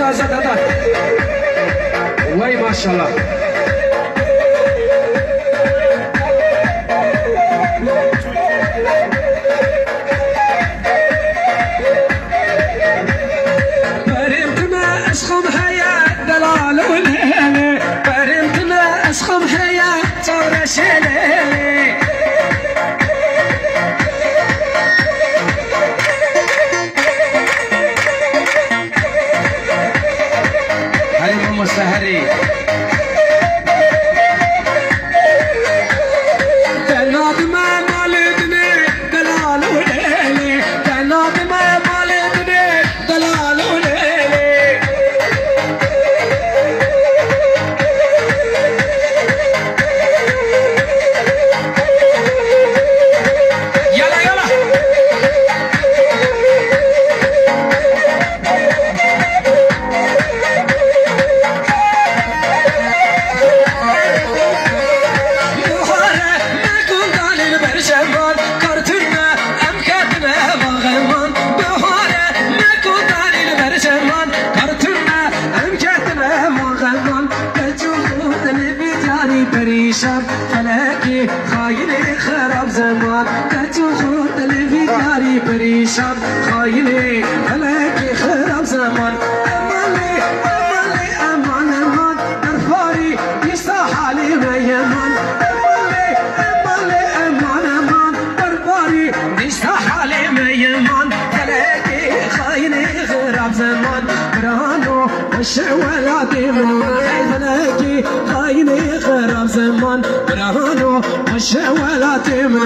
زاد وای ماشاءالله برمتنا أسخم هيا دلال والهيلة برمتنا أسخم هيا بريشان فلكي خايني خراب زمان. تجوه دلبي جاني بريشان خايني فلكي خراب زمان. امالي امالي أمان أمان درفاري يصح علي ما يمان امالي امالي أمان أمان يصح علي ما يمان فلكي خايني خراب زمان. برانو والشوالاتي من فلكي خايني خراب زمان. برانو والشوالاتي من